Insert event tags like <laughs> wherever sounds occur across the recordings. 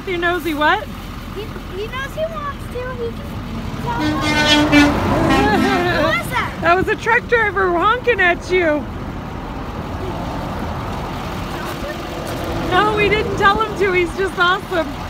Matthew knows he what? He, he knows he wants to. He <laughs> What was that? That was a truck driver honking at you. No, we didn't tell him to. He's just awesome.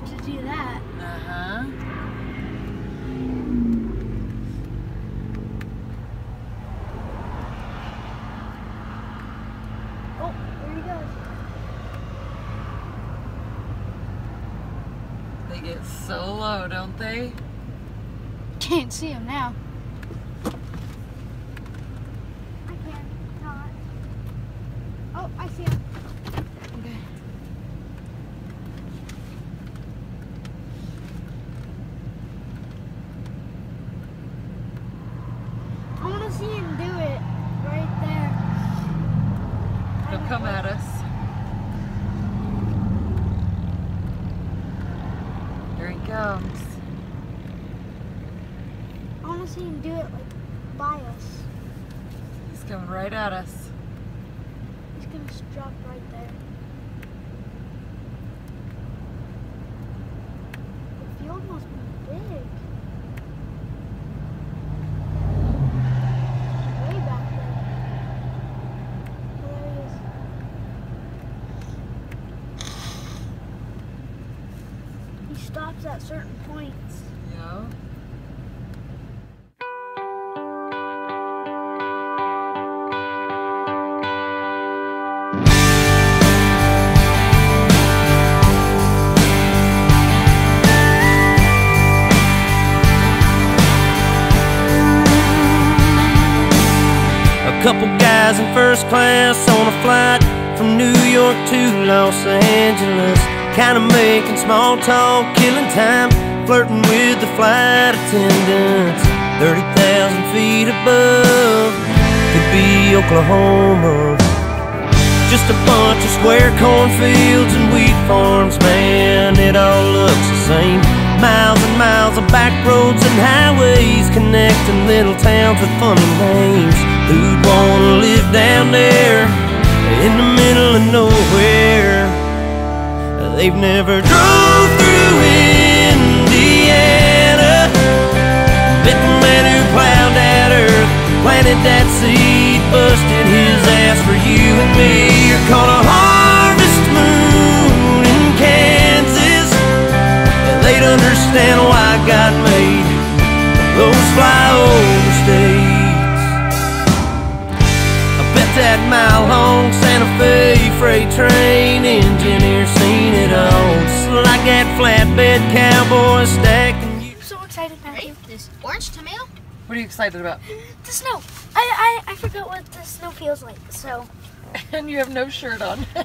be brave to do that. Uh-huh. Oh, there he goes. They get so low, don't they? Can't see him now. I can't not. Oh, I see him. Okay. I want to see him do it right there. He'll come at us. Here he comes. I want to see him do it like by us. He's coming right at us. He's gonna drop right there. The field must be big. Way back there. He. He stops at certain points. Yeah. First class on a flight from New York to Los Angeles. Kinda making small talk, killing time, flirting with the flight attendants. 30,000 feet above, could be Oklahoma. Just a bunch of square cornfields and wheat farms, man, it all looks the same. Miles and miles of back roads and highways connecting little towns with funny names. Who'd wanna live down there in the middle of nowhere? They've never drove through Indiana. Met the man who plowed that earth, planted that seed, busted his ass for you and me. You're called a harvest moon in Kansas. And they'd understand why God made those flyover train engineer seen it all. Just like that flatbed cowboy stacking you. I'm so excited, Matthew. This orange tomato? What are you excited about? <gasps> The snow. I, I, I forgot what the snow feels like, so <laughs> And you have no shirt on. <laughs>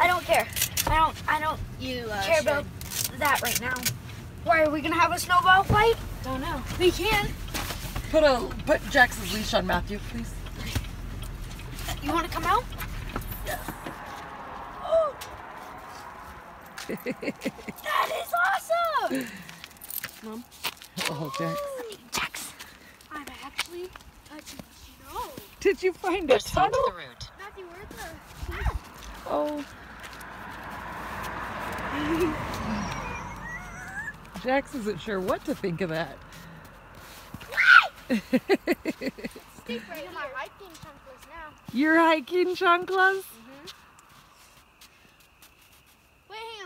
I don't care. I don't I don't You uh, care about that right now. Why are we gonna have a snowball fight? Don't know. We can. put a put Jackson's leash on Matthew, please. You wanna come out? That is awesome! Oh, Jax. Jax, I'm actually actually touching snow. Did you find a Proceed tunnel? to the route. Matthew, where's the Oh. <laughs> Jax isn't sure what to think of that. <laughs> steep right here? my hiking chunkless now. You're hiking chanclas? Wait, hang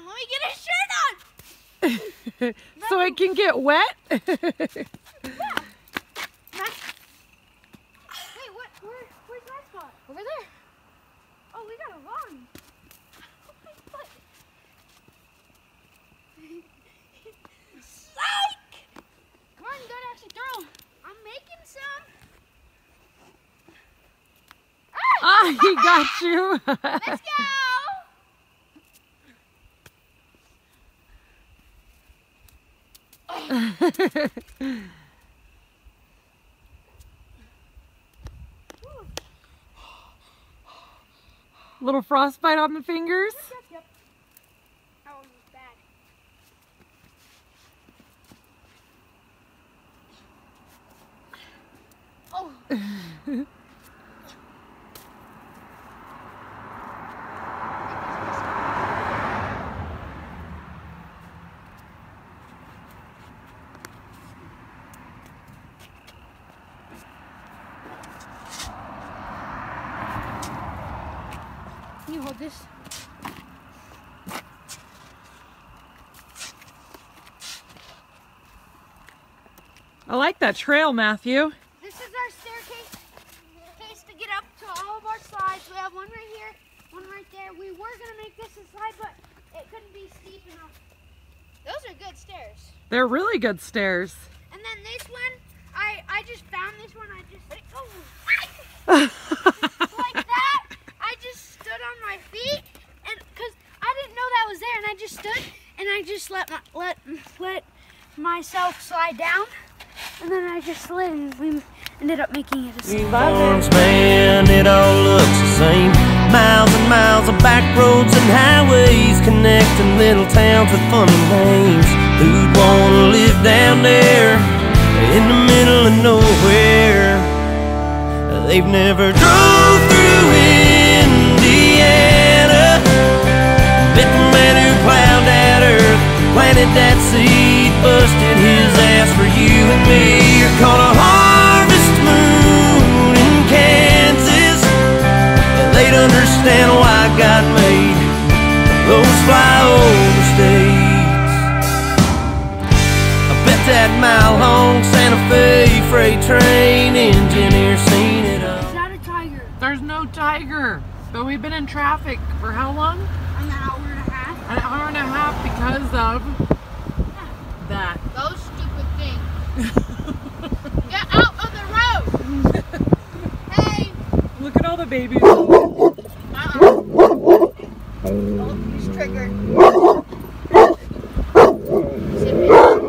on. Let me get a shirt on. <laughs> so it can get wet? <laughs> Matt. Wait, what? Where? Where's my spot? Over there. Oh, we gotta run. Oh. Psych! Come on, you gotta actually throw. I'm making some. ah, he got you. Let's go. <laughs> Little frostbite on the fingers. Yep, yep. That one. Oh. <laughs> <laughs> Can you hold this? I like that trail, Matthew. This is our staircase case to get up to all of our slides. We have one right here, one right there. We were gonna make this a slide, but it couldn't be steep enough. Those are good stairs. They're really good stairs. And then this one, I I just found this one. I just oh, <laughs> like that. I just stood on my feet, and cause I didn't know that was there, and I just stood and I just let my let let myself slide down, and then I just slid, and we ended up making it a slide. Newborns, man, it all looks the same. Miles and miles of back roads and highways connecting little towns with funny names. Who'd wanna live down there in the middle of nowhere? They've never drove through Indiana. Planted that seed, busted his ass for you and me. You're caught a harvest moon in Kansas. and They'd understand why God made those flyover states. I bet that mile long Santa Fe freight train engineer seen it all. It's not a tiger. There's no tiger. But we've been in traffic for how long? An hour and a half. An hour and a half because of that. Those stupid things. <laughs> Get out of the road. hey. Look at all the babies. Uh-uh. <laughs> Oh, he's triggered. Sit down.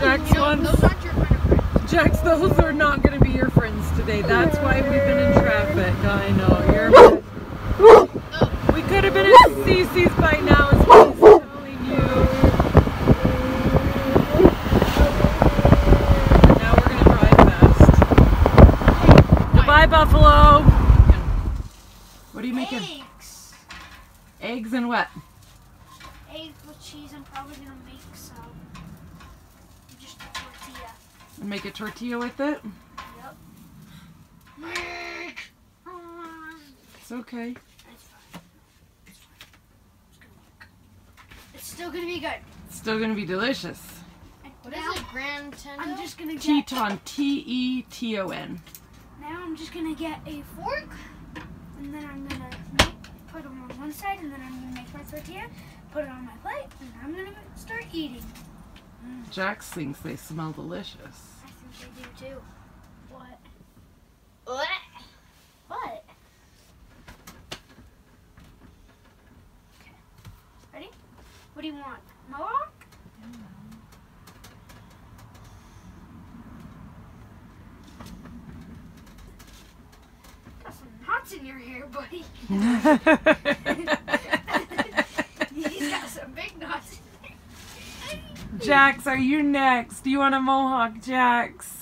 Jax You know, wants those aren't your kind of friends. Jax, those are not going to be your friends today. That's why we've been in traffic. I know. You're. We could have been at Cece's by now, is what he's telling you. But now we're going to drive fast. Goodbye, Buffalo. What are you making? Eggs. Eggs and what? Eggs with cheese. I'm probably gonna make some. Just a tortilla. And make a tortilla with it? Yep. It's okay. That's fine. It's fine. It's. It's still gonna be good. It's still going to be delicious. What is it, Grand Tendo? I'm just gonna get. Teton. T E T O N. Now I'm just gonna get a fork, and then I'm gonna make, put them on one side, and then I'm gonna make my tortilla, put it on my plate, and I'm gonna start eating. Mm. Jax thinks they smell delicious. I think they do too. What? What? What? Okay. Ready? What do you want? Mohawk? Got some knots in your hair, buddy. <laughs> <laughs> He's got some big knots. Jax, are you next? Do you want a mohawk, Jax?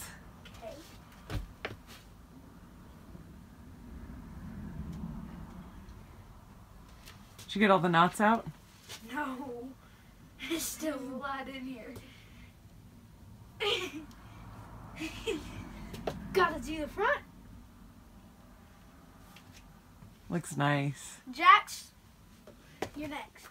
Did you get all the knots out? No. There's still a lot in here. <laughs> Gotta do the front. Looks nice. Jax, you're next.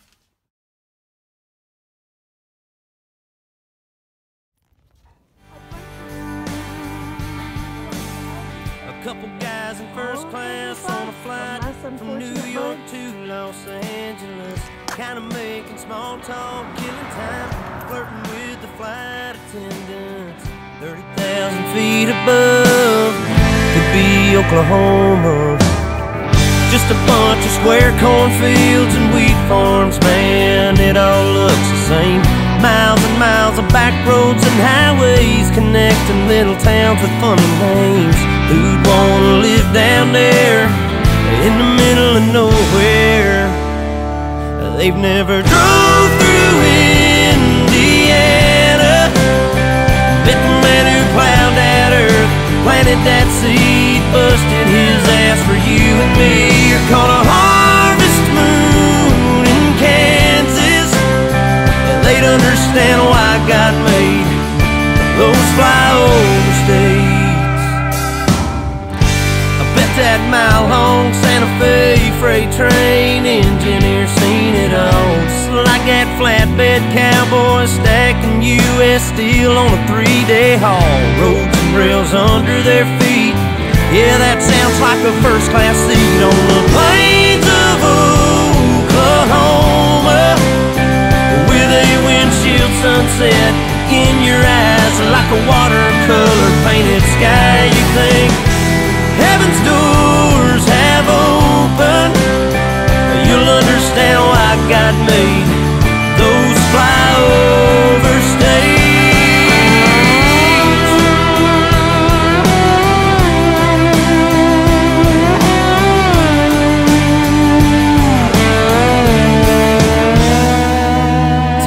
A couple guys in first class on a flight from New York to Los Angeles. Kind of making small talk, killing time, flirting with the flight attendants. 30,000 feet above could be Oklahoma. Just a bunch of square cornfields and wheat farms, man. It all looks the same. Miles and miles of back roads and highways connecting little towns with funny names. Who'd wanna live down there in the middle of nowhere? They've never drove through Indiana. Planted that seed, busted his ass for you and me. You're called a harvest moon in Kansas. And they'd understand why God made those flyover states. I bet that mile long Santa Fe freight train engineer seen it all. Just like that flatbed cowboy stacking U.S. steel on a three day haul. Roads rails under their feet. Yeah, that sounds like a first class seat on the plains of Oklahoma with a windshield sunset in your eyes like a watercolor painted sky.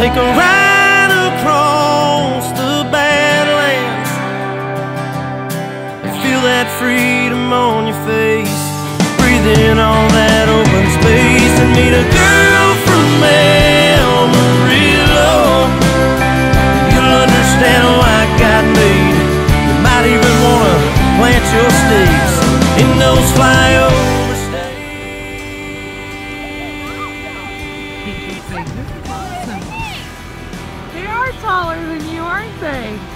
Take a ride across the Badlands and feel that freedom on your face. Breathe in all that open space and meet a girl from Amarillo. You'll understand why God made. You might even wanna plant your stakes in those flyover aren't they?